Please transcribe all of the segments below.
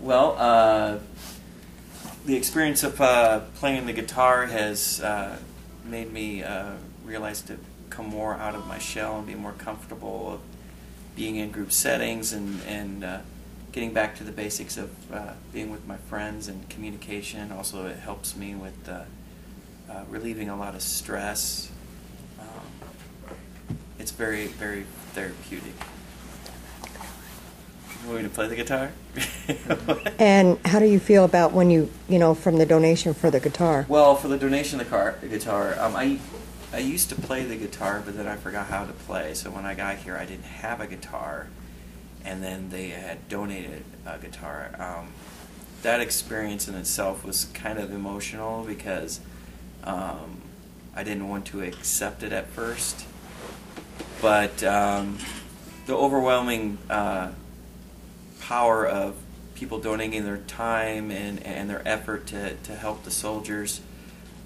Well, uh, the experience of uh, playing the guitar has uh, made me uh, realize to come more out of my shell and be more comfortable of being in group settings and, and uh, getting back to the basics of uh, being with my friends and communication. Also, it helps me with relieving a lot of stress. Um, it's very, very therapeutic. Want me to play the guitar? And how do you feel about when you, you know, from the donation for the guitar? Well, for the donation of the car, the guitar, um, I I used to play the guitar, but then I forgot how to play. So when I got here, I didn't have a guitar, and then they had donated a guitar. Um, that experience in itself was kind of emotional because um, I didn't want to accept it at first, but um, the overwhelming uh, power of people donating their time and, and their effort to, to help the soldiers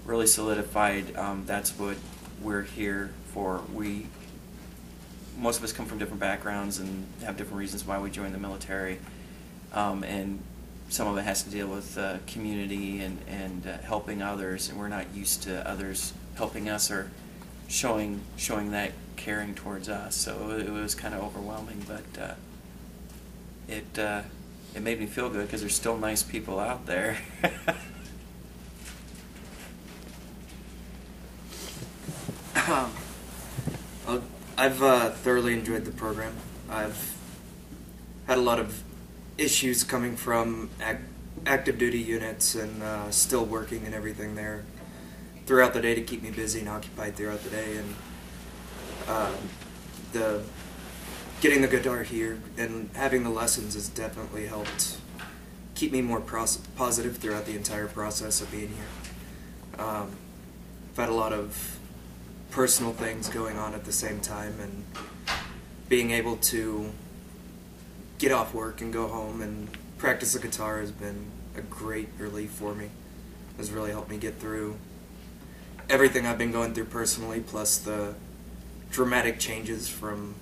really solidified um, that's what we're here for. We most of us come from different backgrounds and have different reasons why we joined the military, um, and some of it has to deal with uh, community and and uh, helping others, and we're not used to others helping us or showing showing that caring towards us. So it, was kind of overwhelming, but uh, it uh, it made me feel good because there's still nice people out there. Um, I've uh, thoroughly enjoyed the program. I've had a lot of issues coming from ac- active duty units and uh, still working and everything there throughout the day to keep me busy and occupied throughout the day. And um, the getting the guitar here and having the lessons has definitely helped keep me more positive throughout the entire process of being here. Um, I've had a lot of personal things going on at the same time and being able to get off work and go home and practice the guitar has been a great relief for me. Has really helped me get through everything I've been going through personally, plus the dramatic changes from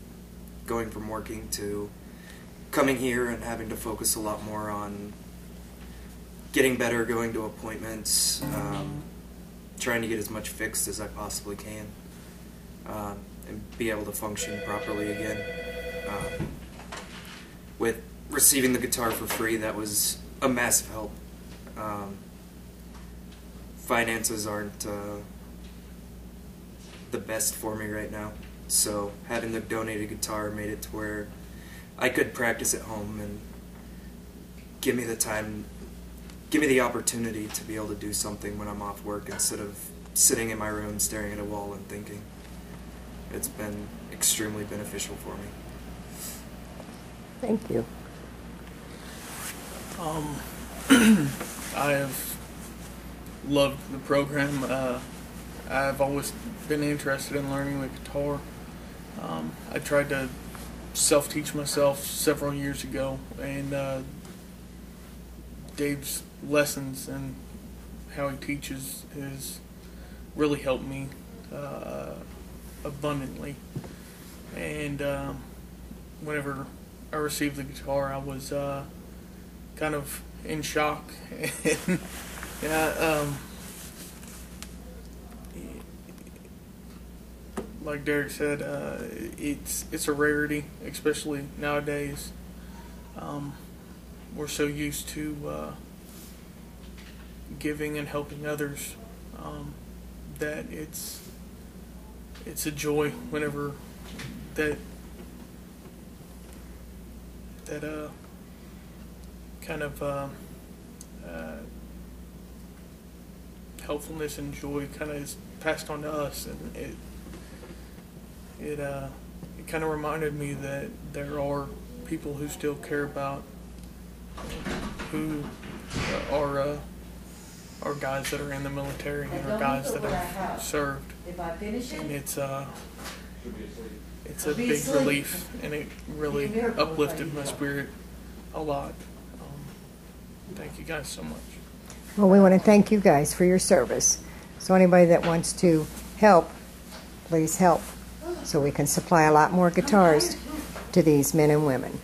going from working to coming here and having to focus a lot more on getting better, going to appointments, um, trying to get as much fixed as I possibly can um, and be able to function properly again. Um, with receiving the guitar for free, that was a massive help. Um, finances aren't uh, the best for me right now, so having the donated guitar made it to where I could practice at home and give me the time, give me the opportunity to be able to do something when I'm off work instead of sitting in my room staring at a wall and thinking it's been extremely beneficial for me. Thank you. Um, I have loved the program. Uh, I've always been interested in learning the guitar. Um, I tried to self teach myself several years ago, and uh, Dave's lessons and how he teaches has really helped me. Uh, abundantly. And um, whenever I received the guitar, I was uh, kind of in shock. and, yeah, um, like Derek said, uh, it's it's a rarity, especially nowadays. Um, we're so used to uh, giving and helping others um, that it's it's a joy whenever that that uh kind of uh, uh, helpfulness and joy kind of is passed on to us and it it uh it kind of reminded me that there are people who still care about who are uh, are guys that are in the military and are guys that have served. And it's uh, it's a big relief, and it really uplifted my spirit a lot. Um, thank you guys so much. Well, we want to thank you guys for your service. So anybody that wants to help, please help, so we can supply a lot more guitars to these men and women.